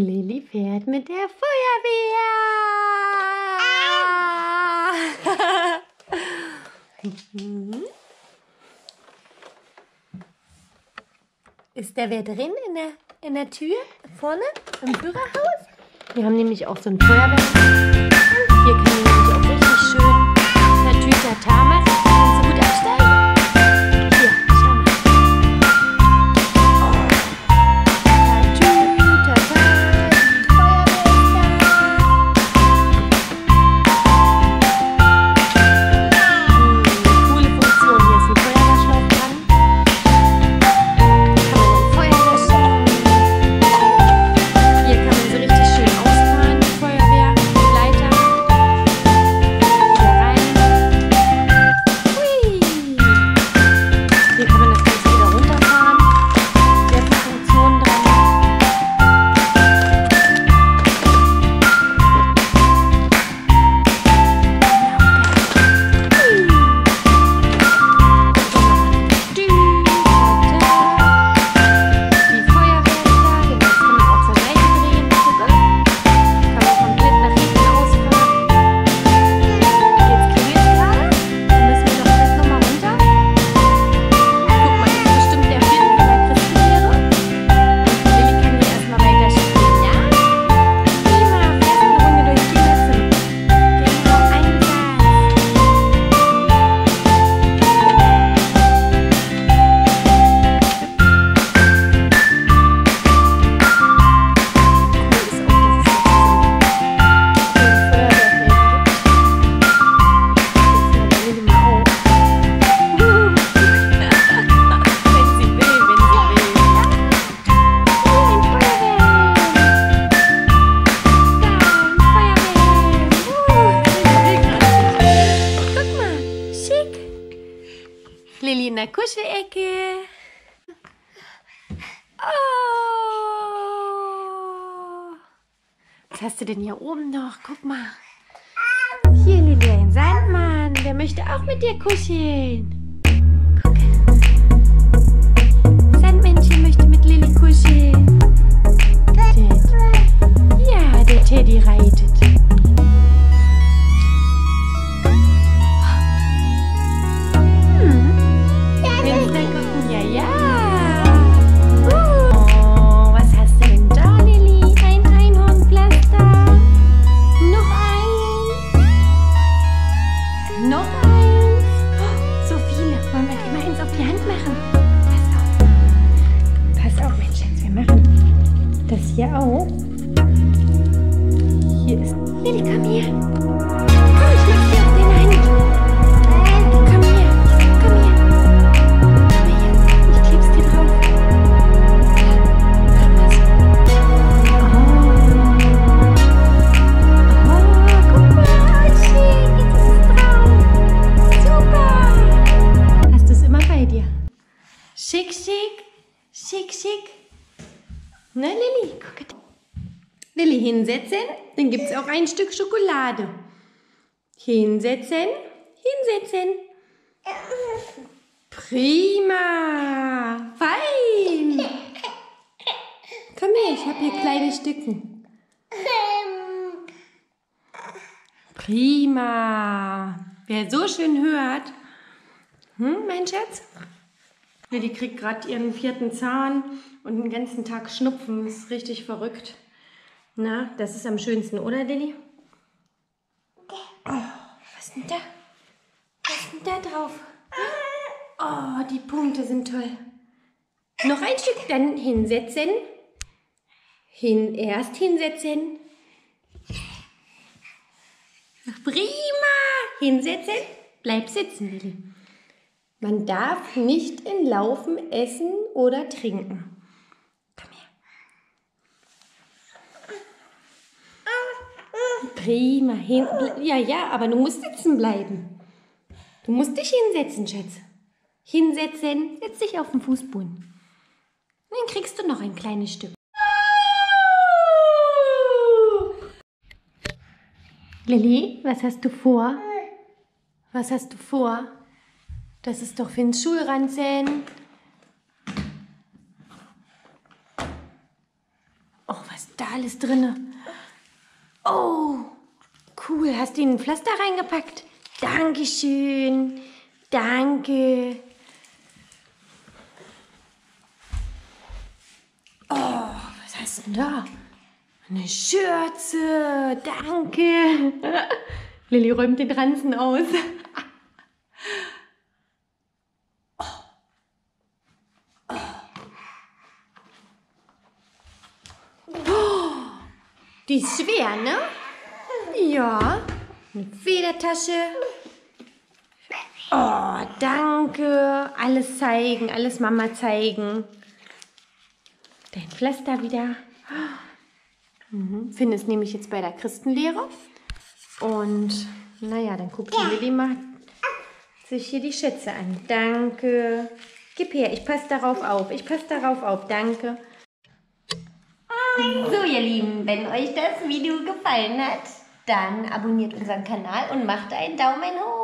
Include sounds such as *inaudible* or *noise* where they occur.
Lilly fährt mit der Feuerwehr. Ist da wer drin in der, in der Tür vorne im Führerhaus? Wir haben nämlich auch so ein Feuerwehr. Hier kann man nämlich auch richtig schön Tatütata machen. Kuschelecke. Oh. Was hast du denn hier oben noch? Guck mal. Hier, Lilly, ein Sandmann. Der möchte auch mit dir kuscheln. Guck. Sandmännchen möchte mit Lilly kuscheln. Ja, der Teddy reitet. Wir machen das hier auch. Hier ist... Lilly, komm hier. Ne, Lilly? Guck. Lilly hinsetzen. Dann gibt es auch ein Stück Schokolade. Hinsetzen. Hinsetzen. Prima. Fein. Komm her, ich habe hier kleine Stücken. Prima. Wer so schön hört. Hm, mein Schatz? Lilly kriegt gerade ihren vierten Zahn und den ganzen Tag Schnupfen. Ist richtig verrückt. Na, das ist am schönsten, oder Lilly? Oh, was ist denn da? Was ist denn da drauf? Oh, die Punkte sind toll. Noch ein Stück, dann hinsetzen. Hin, erst hinsetzen. Prima! Hinsetzen. Bleib sitzen, Lilly. Man darf nicht in Laufen essen oder trinken. Komm her. Prima. Hin, ja, ja, aber du musst sitzen bleiben. Du musst dich hinsetzen, Schatz. Hinsetzen. Setz dich auf den Fußboden. Und dann kriegst du noch ein kleines Stück. Lilly, was hast du vor? Was hast du vor? Das ist doch Finns Schulranzen. Oh, was ist da alles drin? Oh, cool. Hast du ein Pflaster reingepackt? Dankeschön. Danke. Oh, was hast du denn da? Eine Schürze. Danke. *laughs* *laughs* Lilly räumt den Ranzen aus. Die ist schwer, ne? Ja. Eine Federtasche. Oh, danke. Alles zeigen, alles Mama zeigen. Dein Pflaster wieder. Mhm. Findest nehme ich jetzt bei der Christenlehre. Und naja, dann guckt die Lilly mal sich hier die Schätze an. Danke. Gib her, ich passe darauf auf. Ich passe darauf auf. Danke. So, ihr Lieben, wenn euch das Video gefallen hat, dann abonniert unseren Kanal und macht einen Daumen hoch.